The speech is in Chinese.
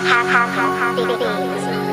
哈哈哈哈哔哔哔